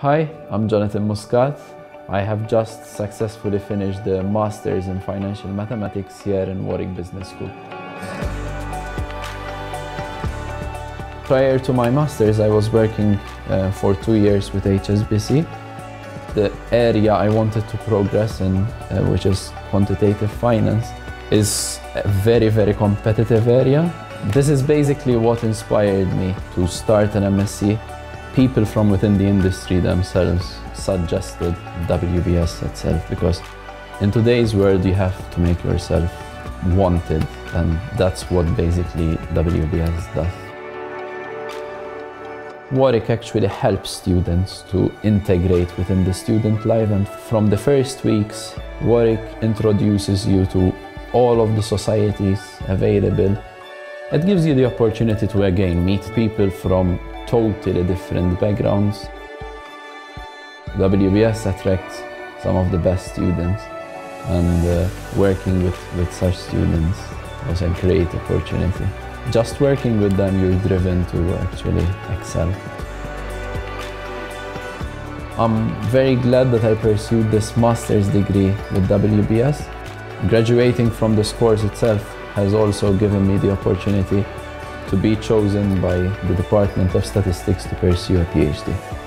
Hi, I'm Jonathan Muscat. I have just successfully finished the Masters in Financial Mathematics here in Warwick Business School. Prior to my Masters, I was working uh, for two years with HSBC. The area I wanted to progress in, uh, which is quantitative finance, is a very, very competitive area. This is basically what inspired me to start an MSc. People from within the industry themselves suggested WBS itself because in today's world you have to make yourself wanted and that's what basically WBS does. Warwick actually helps students to integrate within the student life and from the first weeks Warwick introduces you to all of the societies available. It gives you the opportunity to again meet people from totally different backgrounds. WBS attracts some of the best students and uh, working with, with such students was a great opportunity. Just working with them, you're driven to actually excel. I'm very glad that I pursued this master's degree with WBS. Graduating from this course itself has also given me the opportunity to be chosen by the Department of Statistics to pursue a PhD.